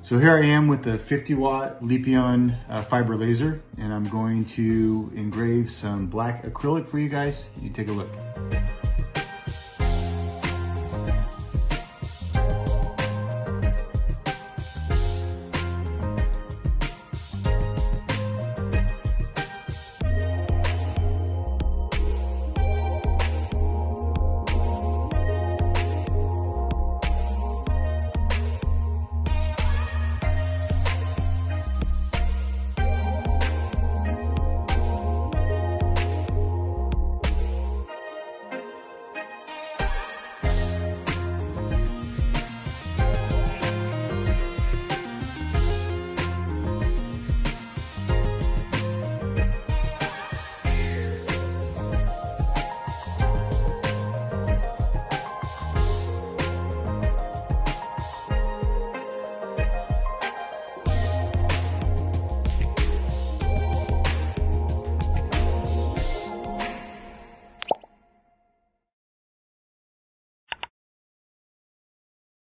So here I am with the 50 watt Leapion uh, fiber laser and I'm going to engrave some black acrylic for you guys. You take a look.